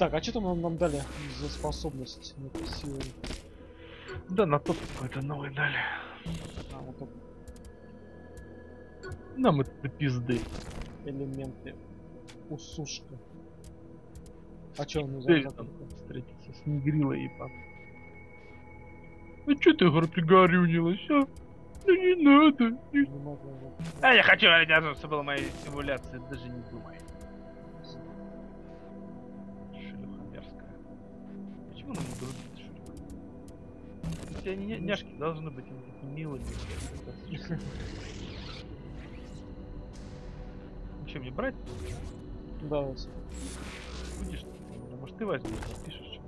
Так, а что там нам, нам дали за способность? Силы? Да, на тот какой-то новый дали. А, вот так, Нам это пизды. элементы. Усушка. А чё он там встретиться с Негрилой ебан. А чё ты, говорю, пригорюнилась, а? Да не надо. не- не могу за- А я хочу, чтобы была моя симуляция, даже не думай. Почему нам другие шлюха? Все они ня- няшки должны быть они такие милыми. Ну что, мне брать? Да. Будешь? Ну, Может ты возьмешь, скажешь.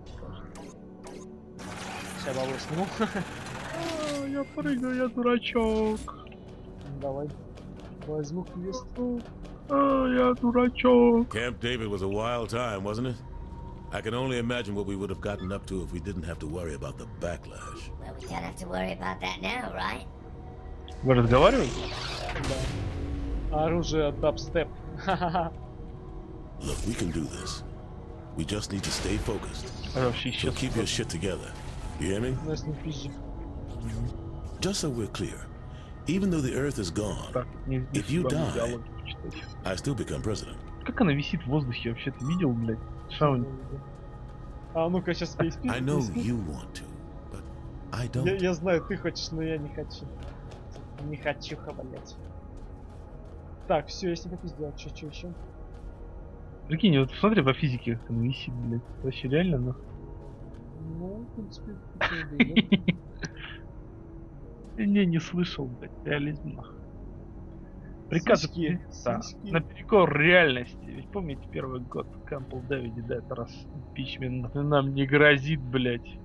Сейчас бабу сниму. А, я прыгаю, я дурачок. Давай. Возьму квест. А, я дурачок. Camp David was a wild time, wasn't it? I can only imagine what we would have gotten up to if we didn't have to worry about the backlash. Well, we don't have to worry about that now, right? Вы разговариваете? Да. Оружие дабстеп. Ха-ха-ха. Look, we can do this. We just need to stay focused. А вообще So исчез. keep your shit together. You hear me? Нас не пизди. Just so we're clear, even though the Earth is gone, Так, не, не If you судьба, мне die- диалоги почитать. I still become president. Как она висит в воздухе вообще? Ты видел, блядь? Шаунь. А ну-ка сейчас PSP. I know PSP. you want to, but I Я, don't. я знаю, ты хочешь, но я не хочу. Не хочу блять. Так, все, я с ним попиздил. Че, че еще? Прикинь, вот смотри по физике, как она висит, блядь. Вообще реально, ну. Ну, в принципе. Не, не слышал, блядь, реализм. нахуй. Приказы Сиськи, да, сиськи. наперекор реальности. Ведь помните первый год Кампл Дэвиди, да, это раз импичмент нам не грозит, блядь.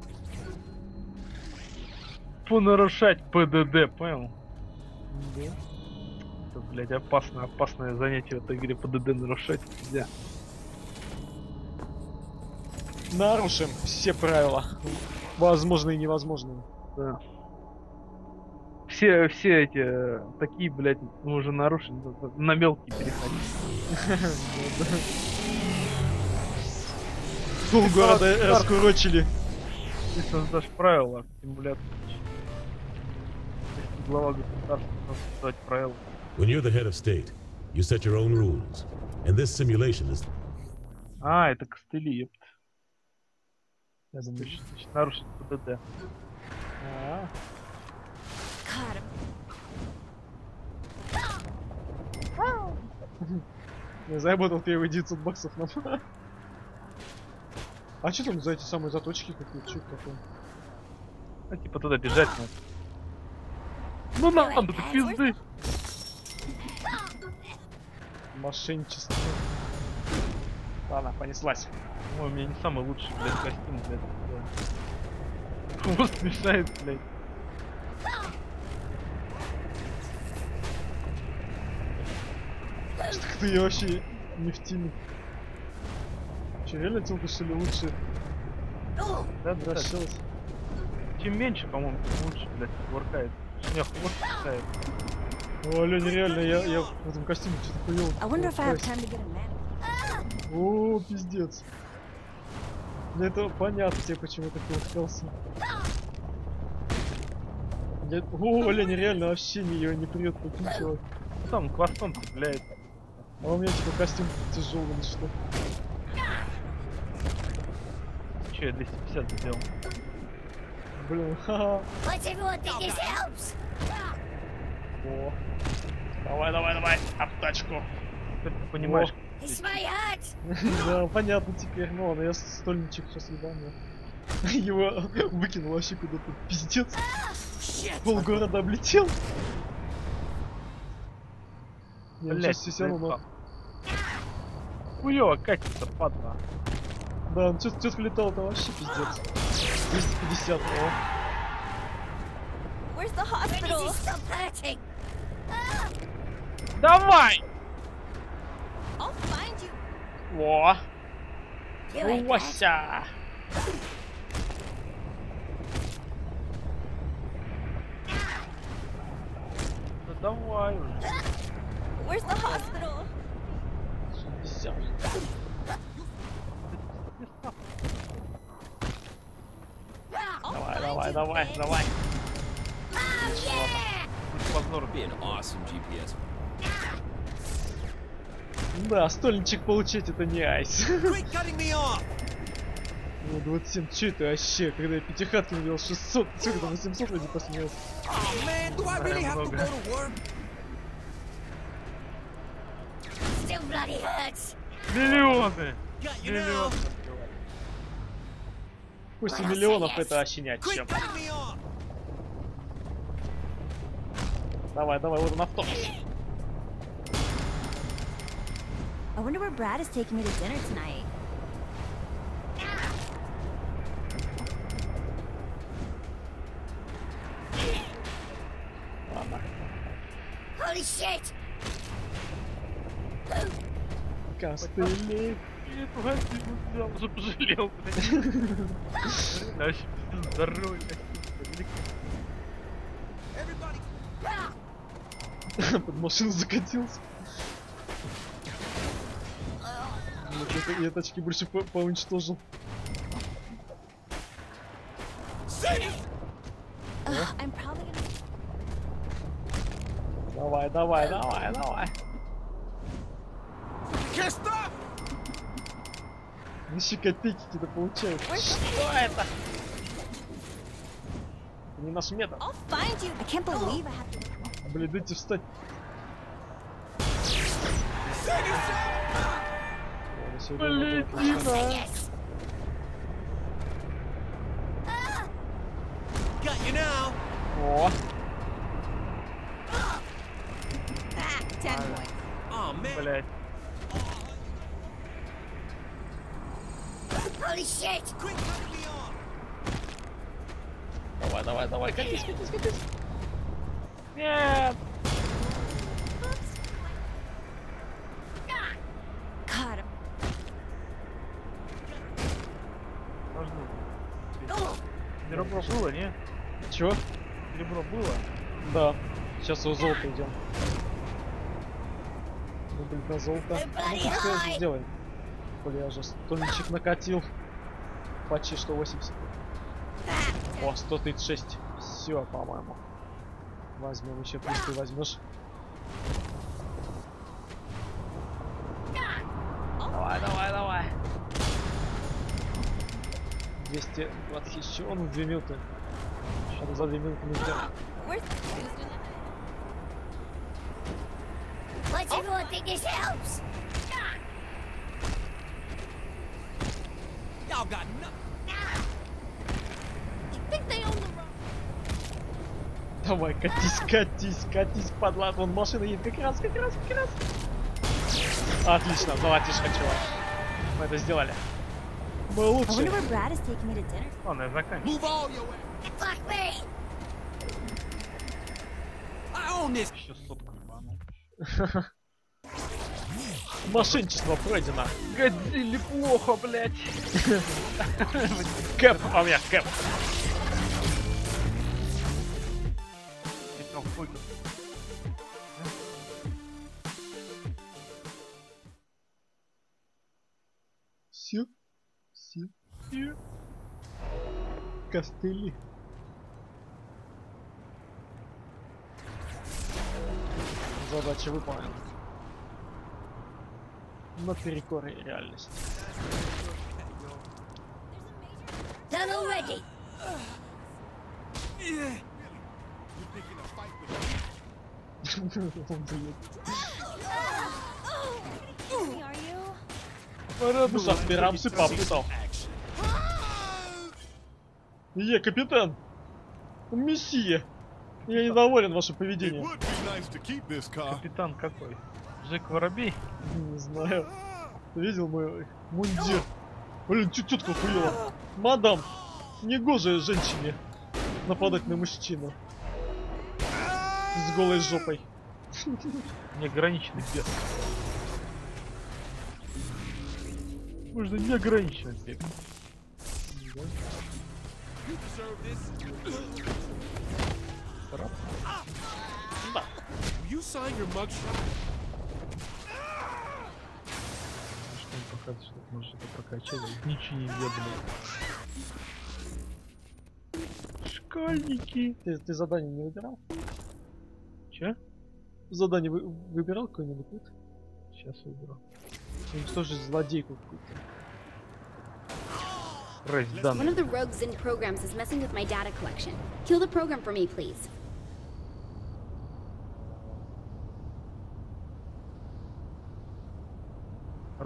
Понарушать ПДД, понял? Да. Это, блядь, опасно, опасное занятие в этой игре ПДД нарушать нельзя. Нарушим все правила. Возможные и невозможные. Да. Все, все эти э, такие, блядь, мы уже нарушили, на мелкие переходить. Полгорода раскурочили. Ты создашь правила симуляции. Если глава государства создать правила. When you're the head of state, you set your own rules, and this simulation is А, это костыли, ёпт. Я думаю, значит, нарушить ПДД. А, Я заработал первые 900 баксов нам. А что там за эти самые заточки какие-то? Что такое? Ну, типа туда бежать надо. Ну надо, ты пизды. Мошенничество. Ладно, понеслась. Ой, у меня не самый лучший, блядь, костюм, блядь. Хвост мешает, блядь. Ты вообще не в теме. Че, реально телка что ли лучше Да, вращалась? Чем меньше, по-моему, тем лучше, блядь, воркает. Меня хвост мешает. О, Леня, реально, я, я в этом костюме что-то хуёво. О, пиздец. Ну это понятно тебе, почему ты пускался. Я... О, Леня, реально вообще не, ее не прет, прикинь, чувак. Там хвостом цепляет. А у меня типа костюм тяжелый, что? Че, я 250 сделал? Блин, ха What's everyone think this helps? О. Давай, давай, давай. Теперь ты понимаешь. Да, понятно теперь. Ну ладно, я стольничек сейчас ебану. Его выкинул вообще куда-то. Пиздец. Полгорода облетел. Я сейчас все равно. Хуёво катится, падла. Да, он что-то летал-то вообще пиздец. 250, о. Where's the hospital? Давай! I'll find you. О, You ain't bad. Вася. Да давай уже. Where's the hospital? давай. Давай, давай, давай, awesome GPS. Да, стольничек получить это не айс. Ну, 27, че это вообще? Когда я пятихатки выбил 600, сколько там, 800 вроде посмеялся. Прям много. Миллионы! Миллионы. Пусть миллионов это вообще ни о Quit чем. Давай, давай, вот он автобус. I wonder where Brad is taking me to dinner tonight. Ладно. Holy shit! Костыли. Эту гостиницу взял, уже пожалел, блядь. Вообще гостиница, Everybody, Под машину закатился. Вот это, я тачки больше по поуничтожил. Давай, давай, давай, давай. Еще копейки какие-то получают. Что это? Это не наш метод. To. Блин, дайте встать. Блин! О, Ah, ten points. Oh man, Блядь. Holy shit! quit cutting me off! давай, давай, давай, катись, катись, катись. Нет! God, Можно? Серебро было, не? Чё? Серебро было? Да. У золота идем. Ну, блин, на золото. Ну, что сделаем? Пляжа. Стольничек накатил. Почти что 80. О, 136. Все, по-моему. Возьмем еще плюс ты возьмешь. Давай, давай, давай. 220 еще. Он в 2 минуты. Сейчас за 2 минуты мы ждем. Everyone think this helps? Y'all got no- think they own the road? Давай, катись, катись, катись, падла. Вон машина едет как раз, как раз, как раз. Отлично, золотишко, чувак. Мы это сделали. Мы me! I own this! Еще сотку ебанул. Мошенничество пройдено. Годзилле плохо, блядь. Кэп, а у меня кэп. Сколько? Все. Все. Костыли. Задача выполнена. Наперекор реальности. Done already! Со спирамсы попутал. Е, капитан! Мессия! Я недоволен вашим поведением. Капитан какой? Жек Воробей? Не знаю. Ты видел мой мундир? Блин, тетка хуела. Мадам, негоже женщине нападать на мужчину. С голой жопой. Неограниченный бег. Можно deserve this! Да. You sign your mugshot? Показывает, что ты можешь это прокачать? Ничего не блядь. Школьники. Ты, ты задание не выбирал? Че? Задание вы- выбирал какое-нибудь? Нет? Сейчас выберу. Уничтожить злодейку какую-то. One of the rogues in programs is messing with my data collection. Kill the program for me, please.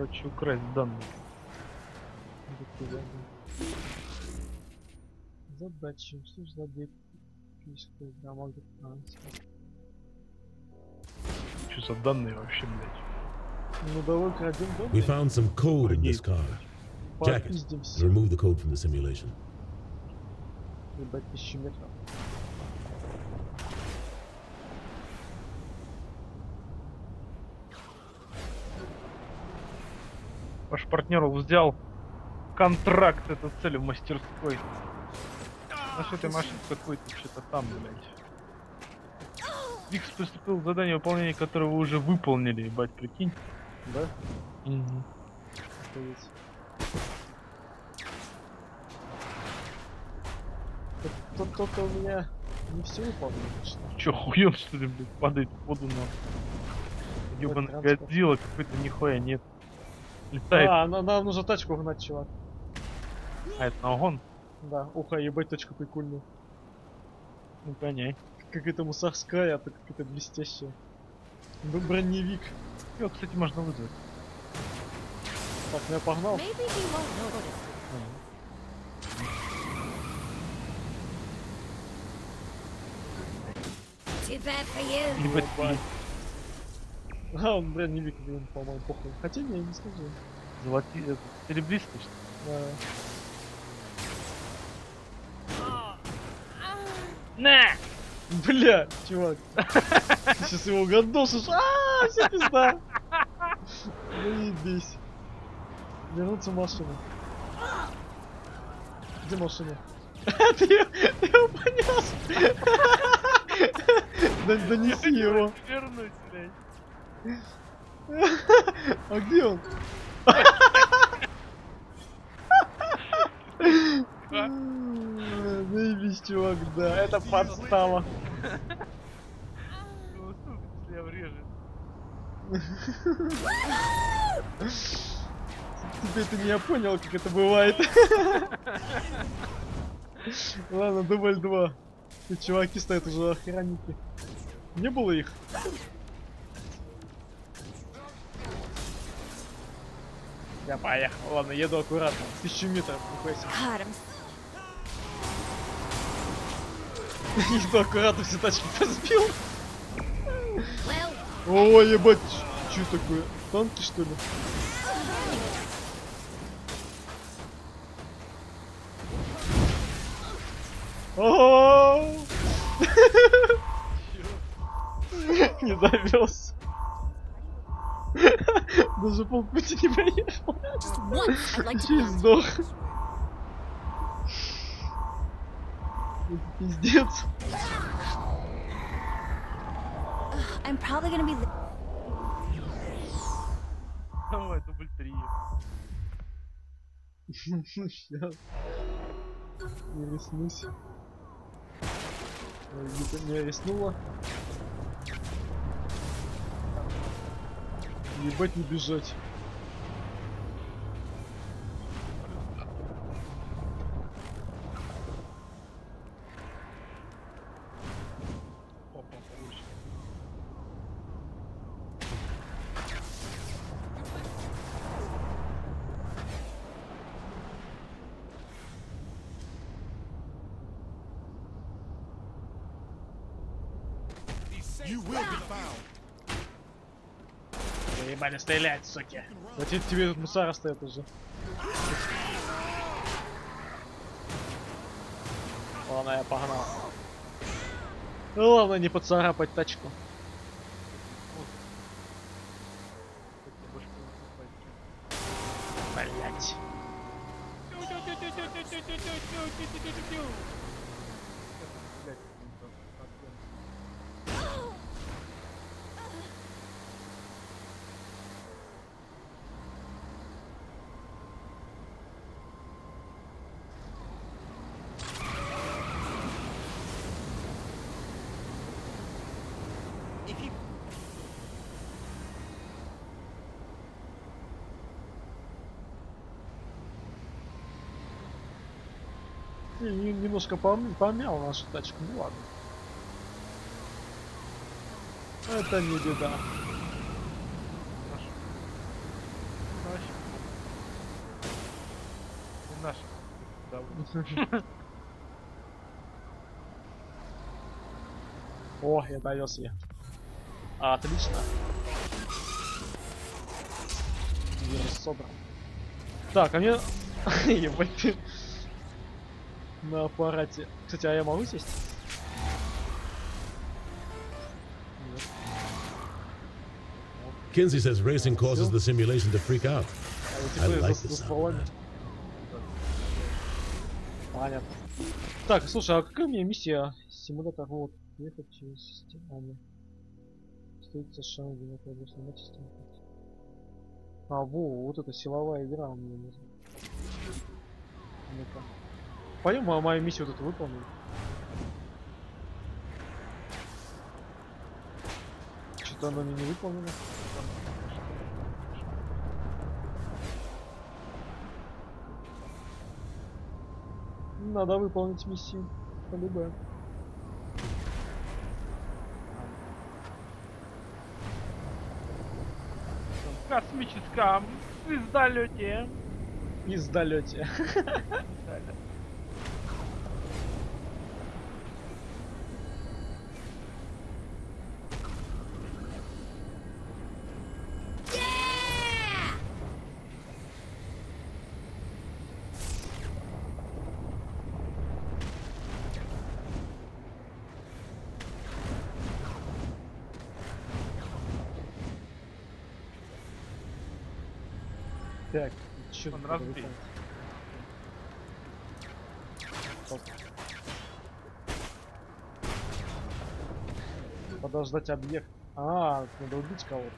Короче, украсть данные. Задачи. Что ж злодейку? Программа агитации. Что за данные вообще, блядь? Ну давай крадем дом. We found some code in this car. Jack it and Попиздимся. remove the code from the simulation. Ебать, тысячи метров. Ваш партнер взял контракт эту цель в мастерской. Наш этой машины какой-то что-то там, блядь. Викс приступил к заданию, выполнение которого вы уже выполнили, ебать, прикинь. Да? Угу. Охуеть. Тут- только у меня не все выполнено. конечно. Че, хуем что ли, блядь, падает в воду на Ёбаный транспорт. Годзилла какой-то нихуя нет. Летает, А, на- нам нужно тачку гнать, чувак. а это нагон? Да, уха, ебать, тачка прикольная. Ну гоняй. Как это мусорская, а так как это блестящая. Б- Броневик. Его, кстати, можно вызвать. Так, ну я погнал. Too bad for you. Ебать. А, он броневик, блин, по-моему, похуй. Хотя не, не скажу. золоти... это, серебристый, что ли? Да. На! Бля, чувак. Ты сейчас его гадошишь. А, вся пизда. Заебись. Вернуться в машину. Где машина? Ты его понес. Да- Донеси его. Вернуть, блядь. А где он? Заебись, чувак, да. Это подстава. Я врежу. Теперь ты меня понял, как это бывает. Ладно, дубль два. Тут чуваки стоят уже охранники. Не было их. Я поехал. Ладно, еду аккуратно. Тысячу метров. I'm Еду аккуратно, все тачки. Well, О, ебать. Что такое? Танки, что ли? Не довез. Даже полпути не проехал. Чуть count. сдох. Пиздец. I'm probably gonna be. Давай, дубль три. Сейчас. Не рискнусь. Не рискнула. Ебать не бежать. Опа, получше. You will be found. Заебали стрелять, суки. Те- тебе тут мусора стоят уже. Ладно, я погнал. Ну ладно, не поцарапать тачку. не фильм. Немножко пом помял нашу тачку, ну ладно. Это не беда. Наш. Наш. О, я довез ее. Отлично. Вирус собран. Так, а мне... Ебать ты. На аппарате. Кстати, а я могу сесть? Нет. Kinsey says racing causes the simulation to freak out. А I like the sound. Понятно. Так, слушай, а какая у меня миссия? Симулятор вот. Ехать через систему. А, нет. Встретиться с шагом, где надо снимать систему. А, во, вот эта силовая игра у меня нужна. Ну-ка. Пойдем, а мою миссию вот эту выполним. Что-то она мне не выполнена. Надо выполнить миссию. По-любому. Космическом звездолете. Издалете. Чё Он разбит. Подождать объект. А, надо убить кого-то.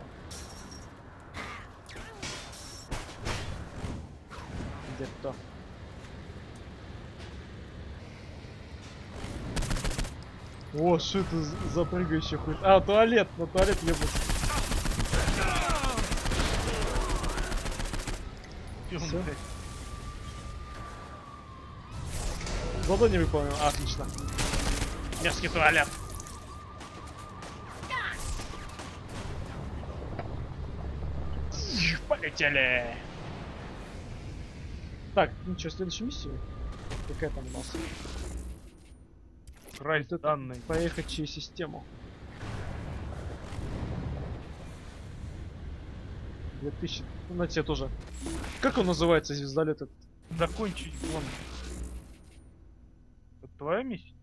Где кто? О, что это за- за прыгающий хуй? А, туалет, на туалет ебать. Всё? Задание выполнил, отлично. Мерзкий туалет. Полетели. Так, ну что, следующая миссия? Какая там у нас? Это данный. Поехать через систему. 2000. Ну, на тебе тоже. Как он называется, звездолет этот? Закончить гонку. Это твоя миссия?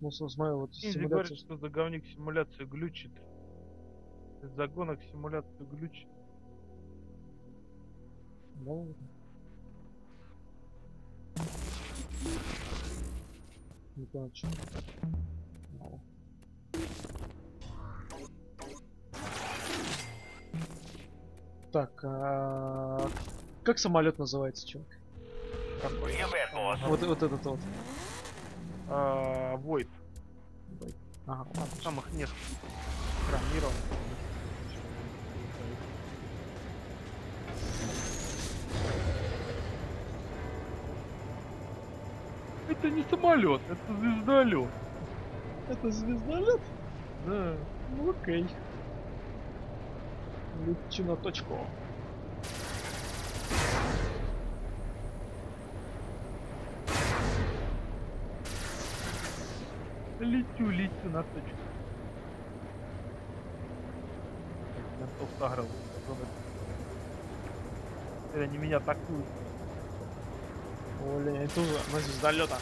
Ну, смотри, вот симуляция. говорит, что заговник симуляцию глючит. Из-за гонок симуляцию глючит. Да, ладно. Не понял, Так, а... как самолет называется, чувак? Какой? Вот, вот этот вот. А, Войд. Ага, ладно. Самых несколько программирован. Это не самолет, это звездолет. Это звездолет? Да. Ну окей. Лечу на точку. Летю, летю на точку. Ментов саграл. Теперь они меня атакуют. Блин, тоже на звездолета.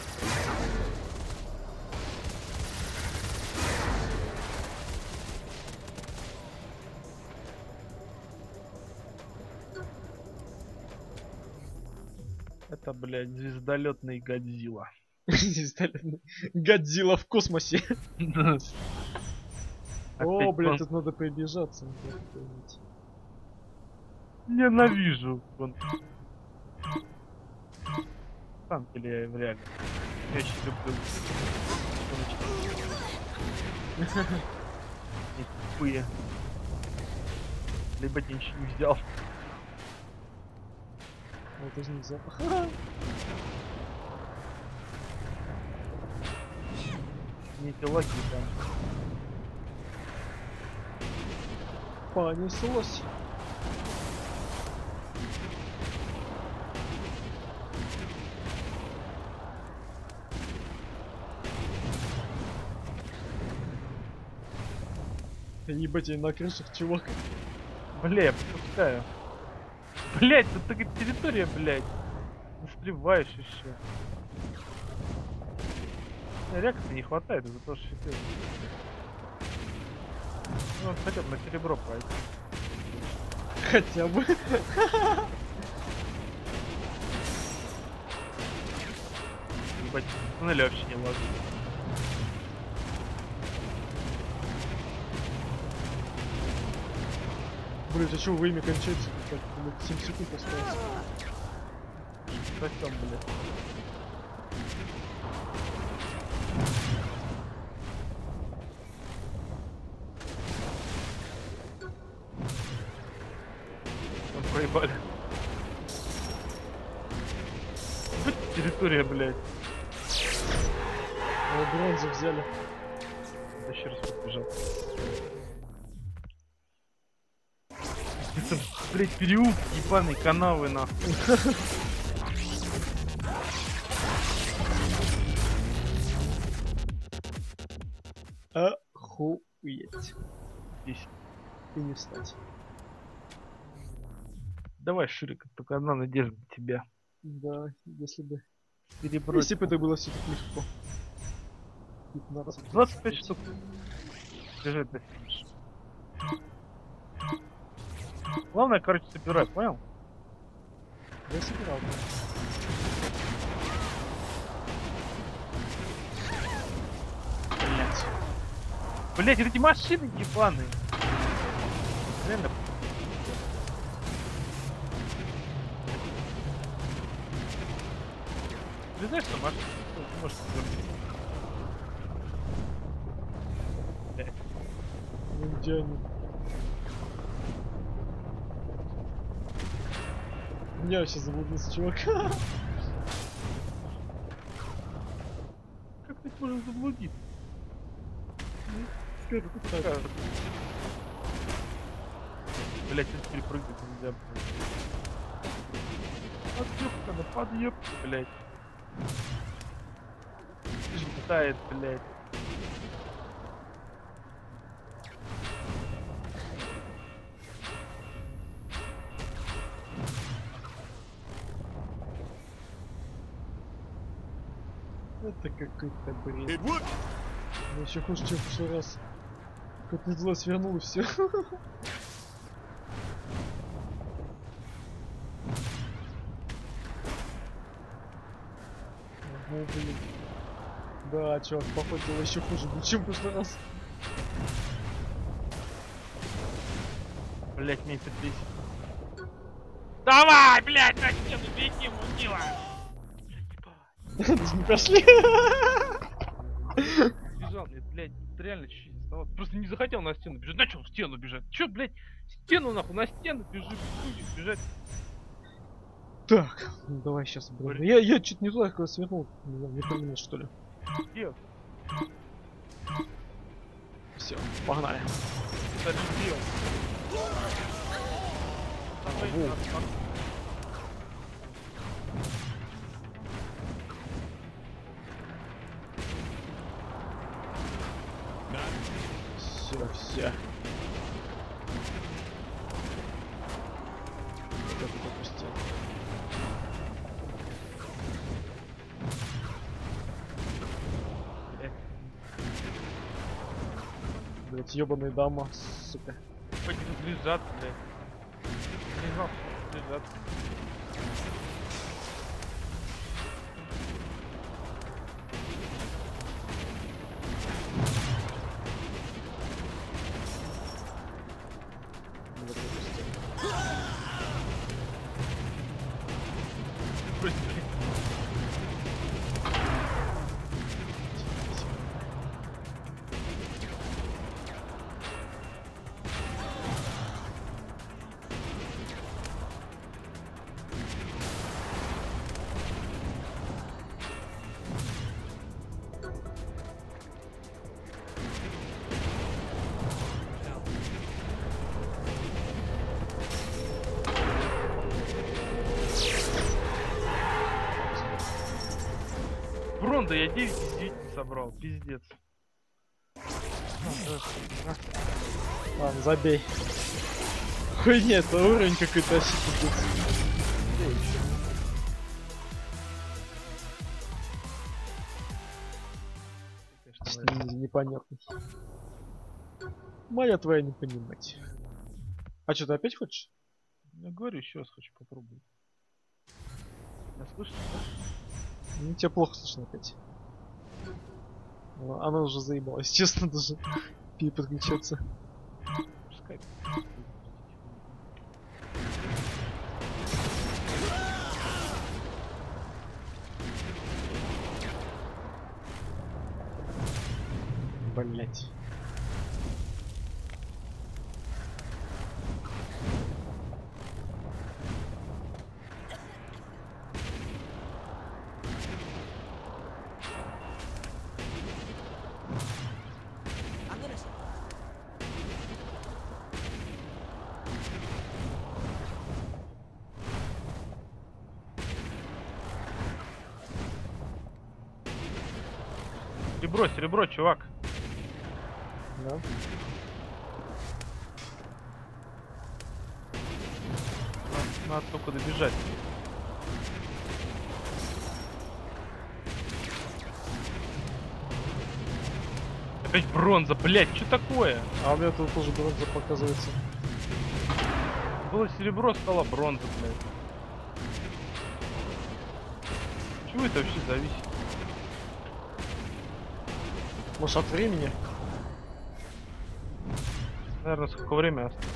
Это, блядь, звездолетный Годзилла. Звездолетный. Годзилла в космосе. О, он- тут надо помнить. Ненавижу. Сам или я в реале. Я очень люблю. тупые. Либо ты ничего не взял. Вот из них запах. Не лаки там. Понеслось. Ебать, я на крышах, чувак. Бля, я пропускаю. Блять, тут такая территория, блять. Успеваешь еще. Реакции не хватает из-за того, что щиты. Ну, хотя бы на серебро пройти. Хотя бы. Ебать, в туннеле вообще не лазит. Блять, а чё время кончается? Так, блядь, 7 секунд осталось. Совсем, блядь. Вот проебали. Территория, блядь. О, бронзу взяли. Переулки, ебаные канавы, нахуй. Охуеть. Здесь. И не встать. Давай, Ширик, только одна надежда на тебя. Да, если бы... Серебро. Если бы это было все так легко. 15. 25 штук. Бежать до финиша. Главное, короче, собирать, понял? Я собирал. Блять. Блять, эти машины ебаные. Реально. Ты знаешь, что машина? Может, вернуть. Блядь. Ну где они? Я вообще заблудился, чувак. Как ты можешь заблудиться? Как? Блять, это перепрыгнуть нельзя. Подъебка на подъебка, блять. Летает, блять. Какой-то бред. Ну, еще хуже, чем в прошлый раз. Как назло свернул и все. Ну, блин. Да, чувак, походу было еще хуже, чем в прошлый раз. Блять, это бесит. Давай, блять, на стену беги, мудила! Не прошли. Бежал, блядь, реально чуть-чуть не оставалось. Просто не захотел на стену бежать. Начал в стену бежать. Чё, блядь, стену нахуй, на стену бежи, будешь бежать. Так, ну давай сейчас, блин. Я, я чуть не туда когда свернул. Не знаю, помню, что ли. Где? Все, погнали. Где? Блять, ебаная дама, сука. Хоть тут лежат, блядь. Тут лежат. Забей. Хуйня, это уровень какой-то вообще пиздец. Непонятный. Моя твоя не понимать. А что, ты опять хочешь? Я говорю, еще раз хочу попробовать. Я слышно, Ну, тебя плохо слышно опять. Ну, Она уже заебалась, честно, даже пи подключаться. да? Пускай. Блять. Серебро, чувак. Да? Надо, надо только добежать. Опять бронза, блять, что такое? А у меня тут тоже бронза показывается. Было серебро, стало бронза, блядь. Чего это вообще зависит? Может от времени? Наверное, сколько время осталось.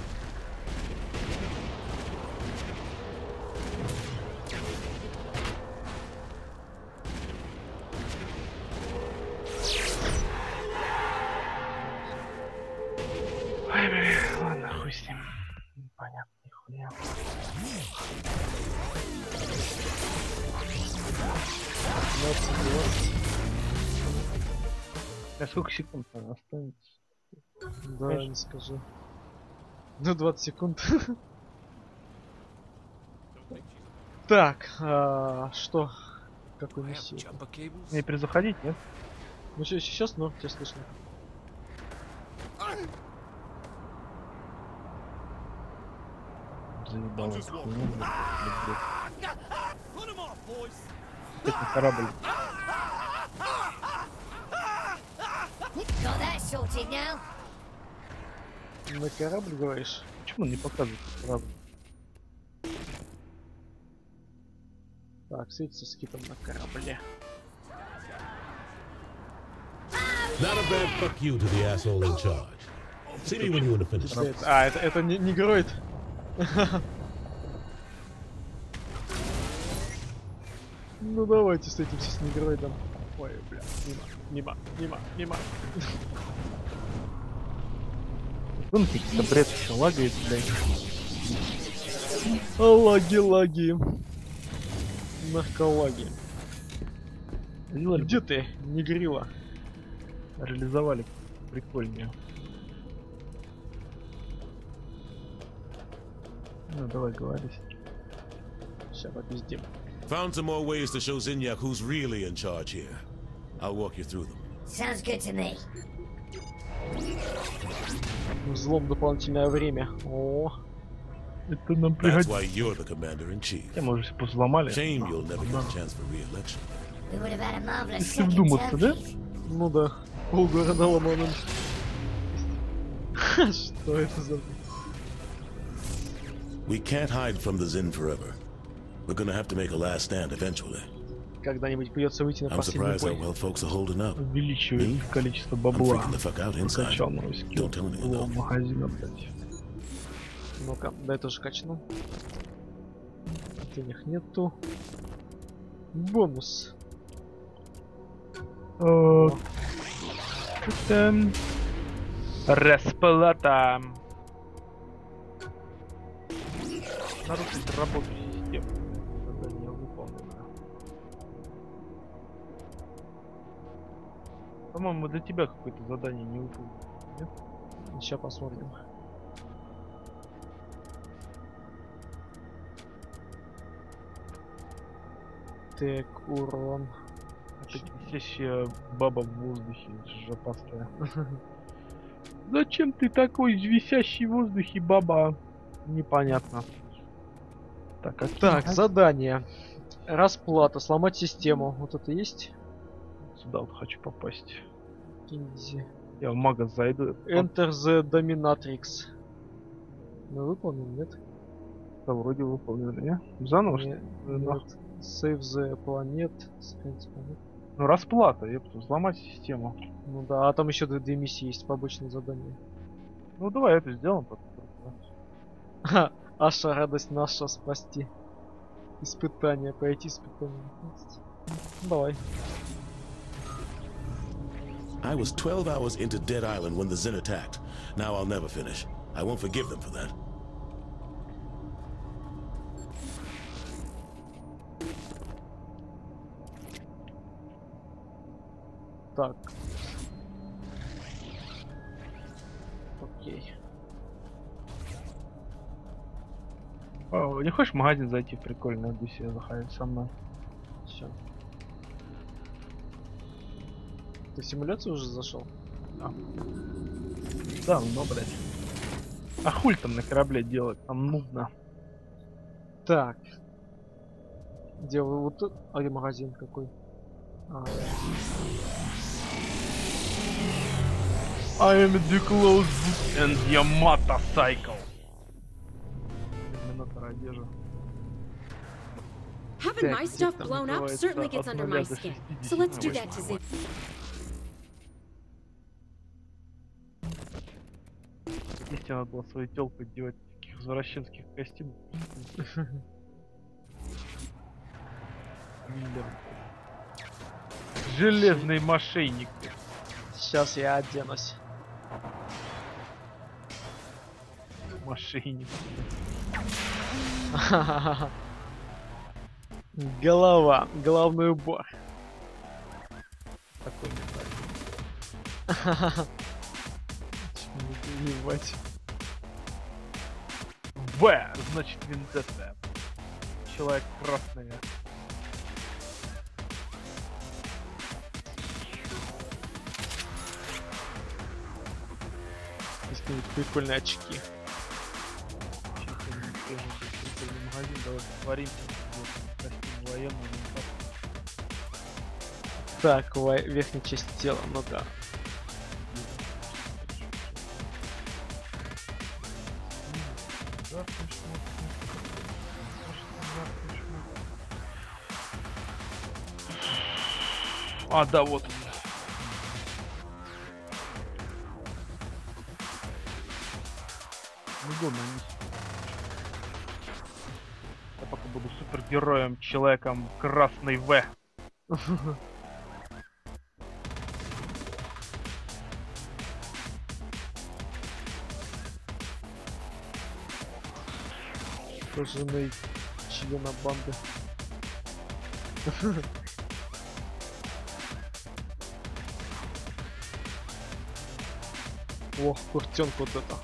Скажу. Ну, 20 секунд. Так, а, что? Jumper cables. Мне перезаходить, нет? Ну, сейчас, но тебя слышно. Заебал. Опять корабль. Got that sorted now. На корабль говоришь? Почему он не показывает корабль? Так, встретиться с китом на корабле. Not a bad fuck you to the asshole in charge. See me when you want to finish. А, это, это не, не героид. Ну давайте встретимся с негроидом. Ой, бля, мимо, мимо, мимо, мимо. Вон какие-то бред еще лагает, блядь. А, Лаги, лаги. Нарколаги. Сделали, Где ты, негрила? реализовали прикольнее. Ну давай говори. Сейчас попиздим. Found some more ways to show Zinyak who's really in charge here. I'll walk you through them. Sounds good to me. Взлом дополнительное время. О, Это нам That's пригодится. why you're the commander in chief. Я, может, взломали. Shame you'll never get a chance for re-election. We would have had a marvelous Если second вдуматься, да? turkey. ну да. Полгорода ломаным. Что это за... We can't hide from the Zin forever. We're gonna have to make a last stand eventually. Когда-нибудь придется выйти на последний бой. well. Увеличивает количество бабла. Качал было though. магазина, блядь. Ну-ка, дай тоже качну. Денег нету. Бонус. О, Что-то... Расплата. Нарушить работу системы. По-моему, для тебя какое-то задание не выполнено. Нет? Сейчас посмотрим. Так, урон. Опять висящая баба в воздухе, жопастая. Зачем ты такой висящий в воздухе, баба? Непонятно. Так, а Так, задание. Расплата, сломать систему. Вот это есть? Сюда вот хочу попасть. Кинзи. Я в магаз зайду. Enter the Dominatrix. Мы выполним, нет? Да, вроде выполнили, не? Заново что ли? Нет, Ну, нет. Save the planet. Сохранить планету. Ну расплата, ёпту, взломать систему. Ну да, а там еще две, две миссии есть, побочные задания. Ну давай это сделаем потом. Аша, радость наша спасти. Испытание, пройти испытание. Ну, Давай. I was 12 hours into Dead Island when the Zen attacked. Now I'll never finish. I won't forgive them for that. Так. Окей. О, не хочешь в магазин зайти прикольно, иду себе заходить со мной. Все. Ты в симуляцию уже зашел? Да, ну блядь. А хуль там на корабле делать? Там нудно. Так. Где вы вот тут? А где магазин какой? А, I am the close boot and Yamato cycle. Терминатор одежда. Having my stuff blown up certainly gets under my skin. 60 So let's do that to Zip. Если надо было свою телку делать таких извращенских костюмах. Миллер. Железный мошенник. сейчас я оденусь. Мошенник. Голова, головной убор. Такой Ебать. В, значит Вендетта. Человек красный. Какие-нибудь прикольные очки. Магазин, давай ну так. Во- верхняя часть тела, ну да. А, да, вот. он. Ну, на них. Я пока буду супергероем, человеком красный В. Жены члена банды. Ох, куртенка вот это.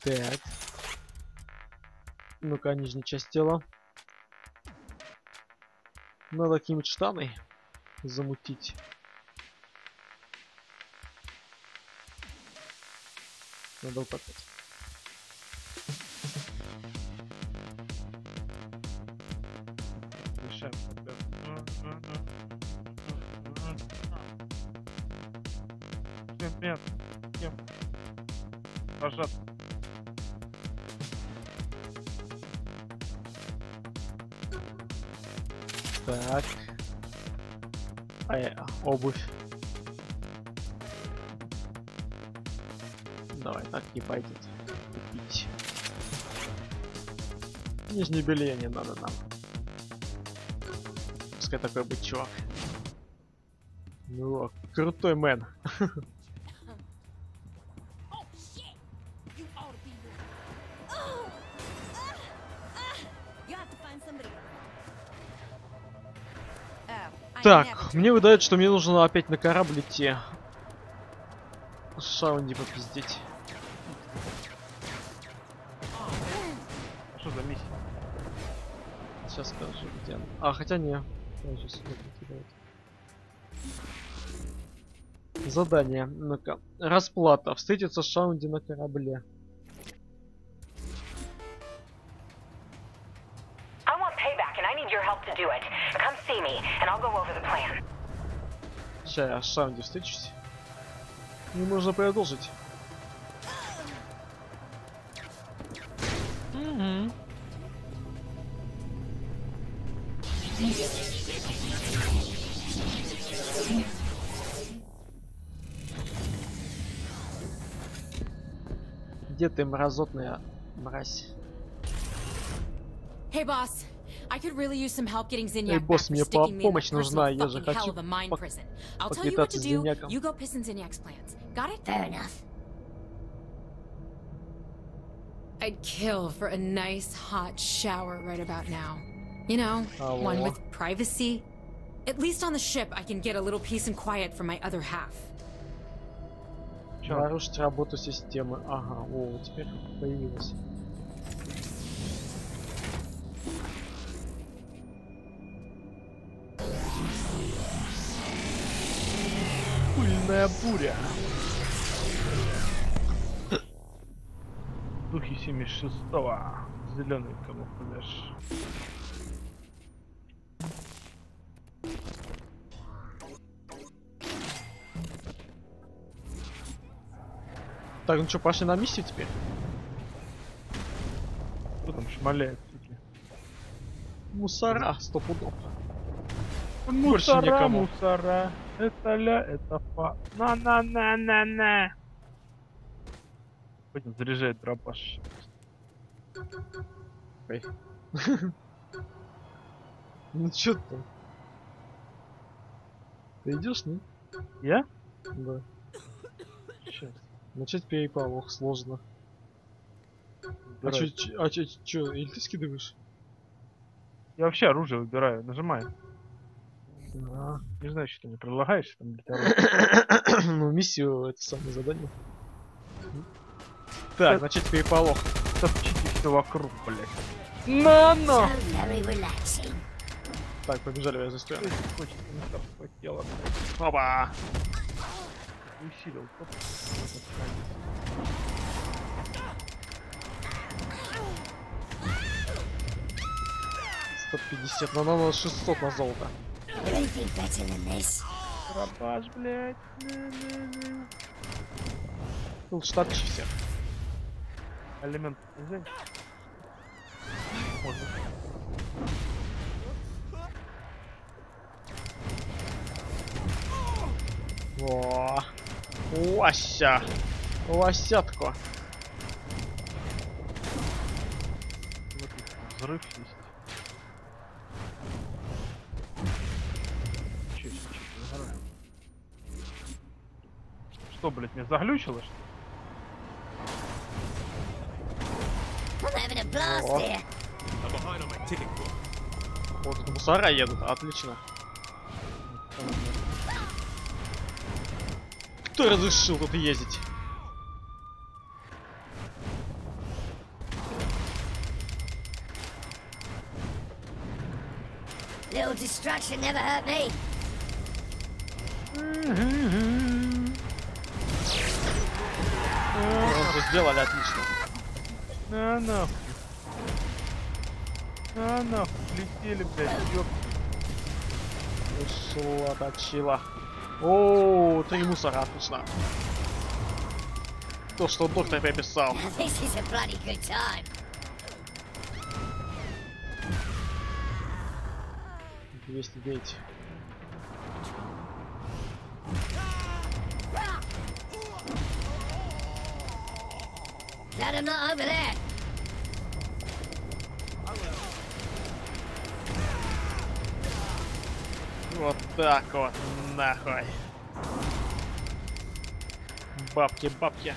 Так. Ну-ка, нижняя часть тела. Надо какие-нибудь штаны замутить. Надо вот так вот. Пожалуйста. Так. А, э, обувь. Давай, так не пойдет. Купить. Нижнее белье не надо нам. Пускай такой будет чувак. Ну, крутой мэн. мне выдает, что мне нужно опять на корабль идти. Шаунди попиздеть. Что за миссия? Сейчас скажу, где она. А, хотя не. Задание. Ну-ка. Расплата. Встретиться с Шаунди на корабле. Сейчас я с Шаунди встречусь. И можно продолжить. Где ты, мразотная мразь? Hey, boss. I could really use some help getting Zinyak Эй, back босс, for мне sticking me in помощь that нужна, personal я же fucking hell хочу of a mine пок- prison. I'll tell you what to поквитаться с do. Зиняком. You go piss in Zinyak's plans. Got it? Fair enough. I'd kill for a nice hot shower right about now. You know, one Алло. with privacy. At least on the ship, I can get a little peace and quiet from my other half. Чё? Нарушить работу системы. Ага, о, теперь появилось. Пыльная буря. Духи 76-го. Зеленый камуфляж. Так, ну что, пошли на миссию теперь? Кто там шмаляет? Мусора, сто пудов. Больше Мусора, мусора. Это ля, это фа. На-на-на-на-на. Пойдем заряжает дробаш. Ой. Ну чё ты? Ты идешь, не? Я? Да. Сейчас. Начать переполох сложно. А чё, а чё, чё, или ты скидываешь? Я вообще оружие выбираю. Нажимай. А, Не знаю, что ты мне предлагаешь там для ну, миссию, это самое задание. Так, начать переполох. Топчите все вокруг, блядь. На-на! Так, побежали, я застрял. Ментовского тела. Опа! Усилил. Оп. 150, но надо 600 на золото. Дробаш, блядь. На-на-на. Тут штатчи все. Элемент? Можно. О, Вася! Васятко! Вот взрыв есть. Что, блядь, меня заглючило, что ли? Вот мусора едут, отлично. Кто разрешил тут ездить? Little distraction never hurt me. Бронзу сделали отлично. На нахуй. На нахуй. Летели, блядь, ёп. Ушла, точила. О, три мусора, отлично. То, что доктор time. Двести девять. Так вот, нахуй. Бабки, бабки.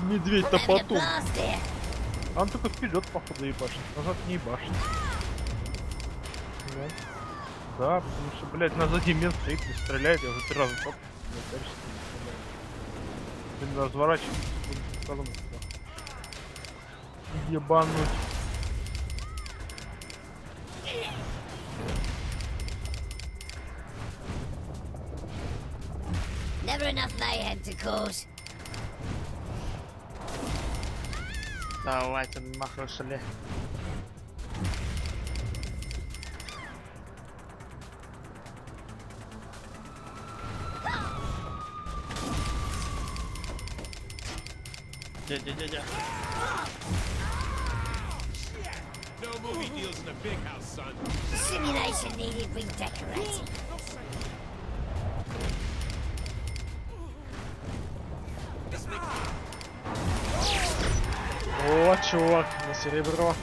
Медведь-то потом. Он только вперед, походу, ебашит. Назад не ебашит. Да, потому что, блядь, на задний мент стоит, не стреляет, я уже три раза топ. блядь, дальше не стреляю. Блин, сторону туда. Ебануть. Never enough mayhem to cause. Daha item mahrosali. Yeah, yeah, yeah, yeah. No movie deals in a big house, son. Simulation needed redecorating. Чувак, на серебро.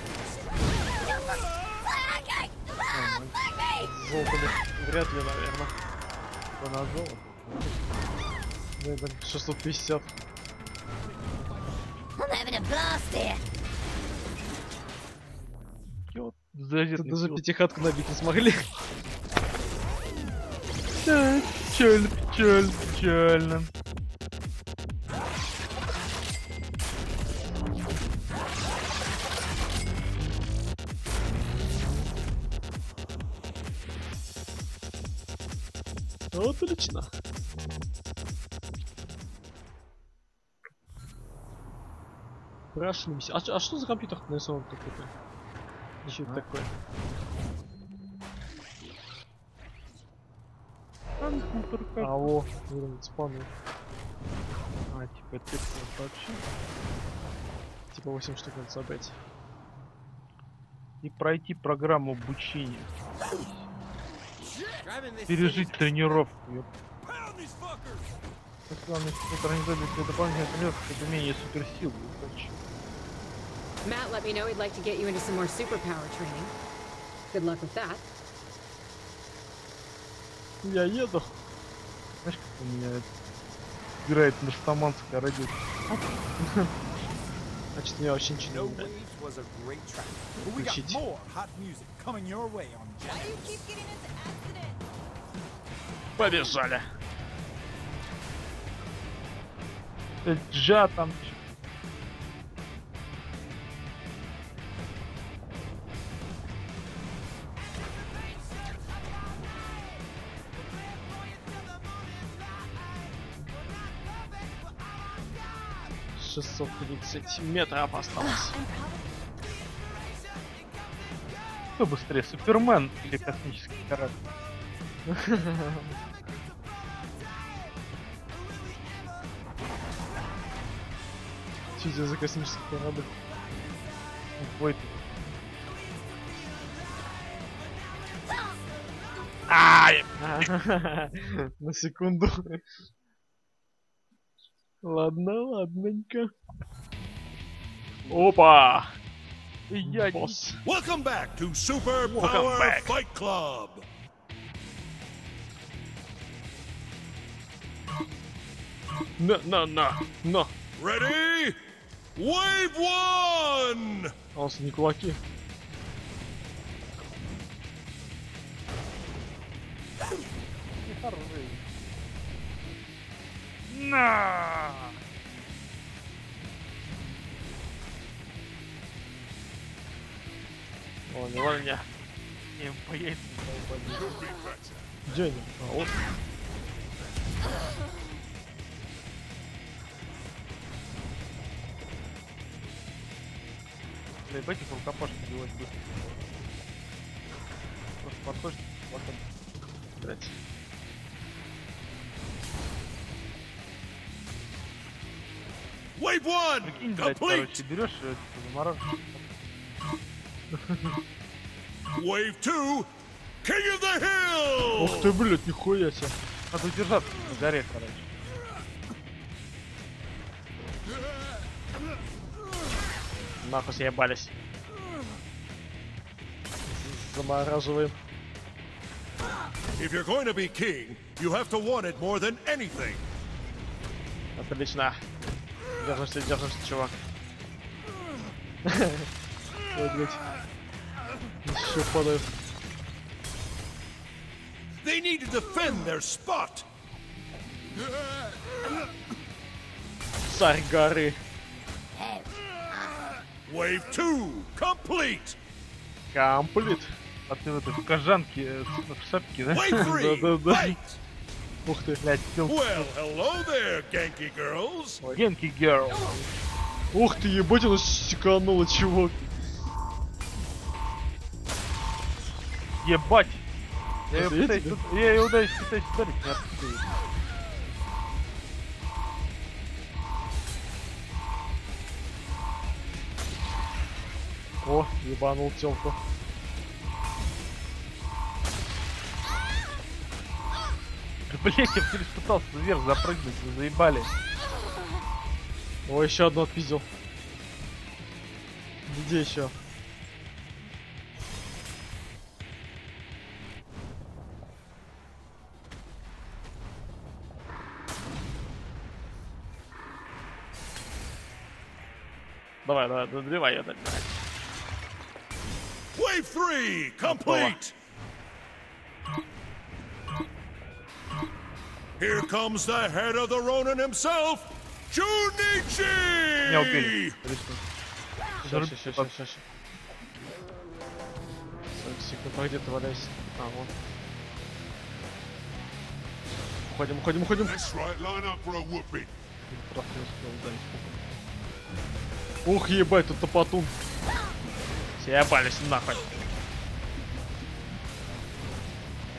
Золото вряд ли, наверное. Да на золото. Да, это 650. I'm having a blast here. Чё? Газет Тут даже пятихатку набить не смогли. Так, печально, печально, печально. Миссию. А, а что за компьютер нарисован такой-то? Еще это такое. Компьютер как? А, о, уровень спану. А, типа текст вообще. Типа 8 штук надо собрать. И пройти программу обучения. Пережить тренировку. ёп. Главное, что организовали себе дополнительную тренировку, чтобы умение суперсилы. короче. Matt let me know he'd like to get you into some more superpower training. Good luck with that. Я еду. Знаешь, как у меня играет наркоманское радио. Значит, мне вообще ничего не нравится. Waves was a great track. 630 метров осталось. Кто быстрее, Супермен или космический корабль? Что это за космический корабль? Ой, ты. На секунду Ладно, ладненько. Опа! Я не- Босс. Welcome back to Super Welcome Power back. Fight Club. На, на, на, на. Ready? Wave one! А у нас не На! Ладно, ладно. Не, по яйцам долбали. Где они? А, вот. Да ебать их рукопашно делать быстро. Просто подходишь, потом Блять. Wave one! прикинь, блядь, Complete! короче, берешь и типа, замораживаешь. Wave two! King of the Hill! Ух ты, блядь, нихуя себе. Надо удержаться на горе, короче. Нахуй съебались. Замораживаем. If you're going to be king, you have to want it more than anything. Отлично. Держимся, держимся, чувак. Ой, блядь. Еще падаю. They need to defend their spot. Царь горы. Wave two complete. Комплит. Ты в этой в кожанке, э, в шапке, да? Wave three, Да-да-да. Ух ты. Блять, пил Well, hello there, Genki girls. Генки Герл. Ух ты, ебать, он стекануло, чувак. Ебать! Я ее пытаюсь, я ее ударить пытаюсь ударить, не отпустил. О, ебанул телку. Да, Блять, я все пытался вверх запрыгнуть, вы заебали. О, еще одно отпиздил. Где еще? Давай, давай, добивай я добивай. Wave three complete. Here comes the head of the Ronin himself, Меня убили. Junichi! Сейчас, сейчас, сейчас, сейчас. Секунду, где ты валяйся? А, вот. Уходим, уходим, уходим. Ух, ебать, тут топотун. Все ебались нахуй.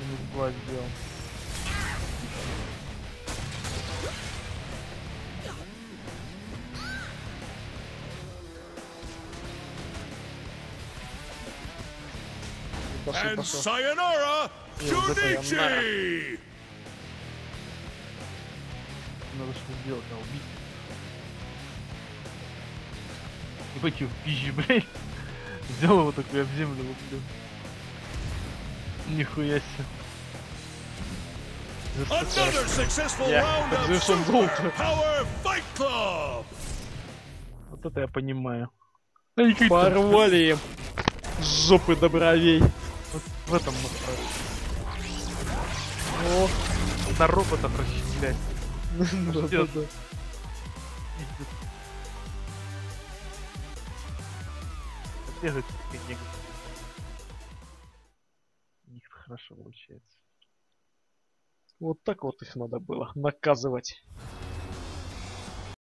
Минус два пошел. that's Junichi! Надо что сделать, а убить. Ебать его в пизжи, блядь. Взял его такой об землю, вот, блин. Нихуя себе. Another successful Yeah, round of. Super Power Fight Club! Вот это я понимаю. Порвали им жопы до бровей. Вот в этом мы О, на роботов расщеплять. Бегать негр. У них хорошо получается. Вот так вот их надо было наказывать.